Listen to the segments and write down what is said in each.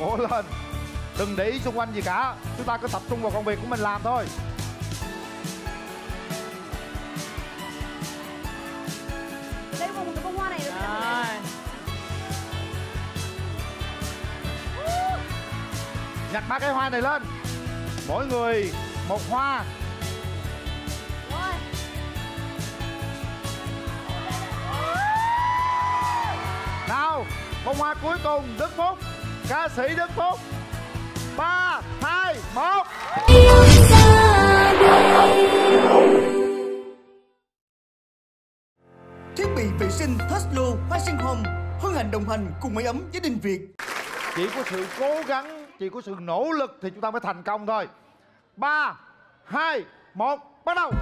cố lên. Đừng để ý xung quanh gì cả. Chúng ta cứ tập trung vào công việc của mình làm thôi. Lấy một cái bông hoa này được nhặt ba cái hoa này lên. Mỗi người một hoa. Rồi. nào bông hoa cuối cùng đức phúc ca sĩ đức phúc. Ba hai một. Thiết bị vệ sinh Teslo Hoa Home hân hạnh đồng hành cùng máy ấm gia đình Việt. chỉ có sự cố gắng chỉ có sự nỗ lực thì chúng ta mới thành công thôi. Ba hai một bắt đầu.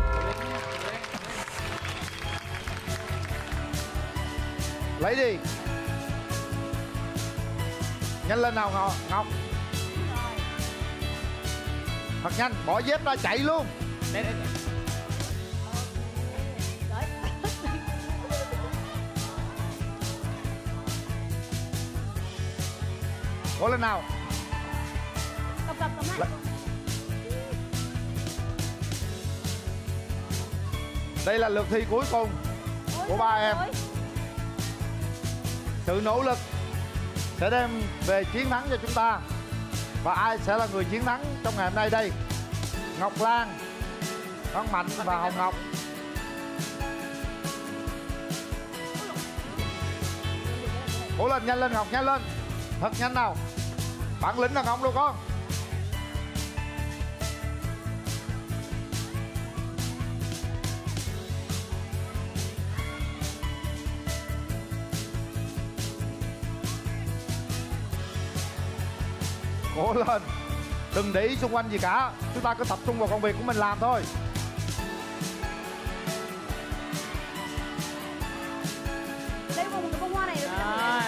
Lấy đi nhanh lên nào ngọc ngọc thật nhanh bỏ dép ra chạy luôn Đây, đây, đây. cố lên nào Cầm cầm cầm lại. Đây là lượt thi cuối cùng Ôi, của ba em. ôi. sự nỗ lực sẽ đem về chiến thắng cho chúng ta. Và ai sẽ là người chiến thắng trong ngày hôm nay đây? Ngọc lan con mạnh và hồng ngọc. Cố lên, nhanh lên ngọc, nhanh lên. Thật nhanh nào. Bản lĩnh là ngọc luôn con cố lên. Đừng để ý xung quanh gì cả. Chúng ta cứ tập trung vào công việc của mình làm thôi. Lấy một cái bông hoa này được? Rồi.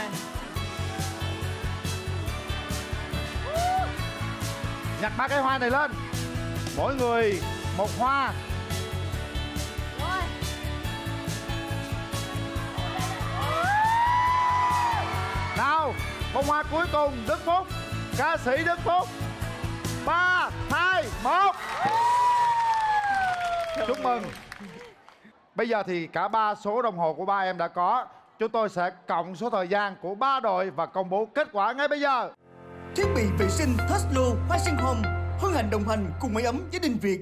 nhặt ba cái hoa này lên. Mỗi người một hoa. Nào bông hoa cuối cùng đức phúc ca sĩ đức phúc. Ba, hai, một. Chúc mừng. Bây giờ thì cả ba số đồng hồ của ba em đã có. Chúng tôi sẽ cộng số thời gian của ba đội và công bố kết quả ngay bây giờ. Thiết bị vệ sinh Tesla Hoa Sinh Home hân hạnh đồng hành cùng máy ấm gia đình Việt.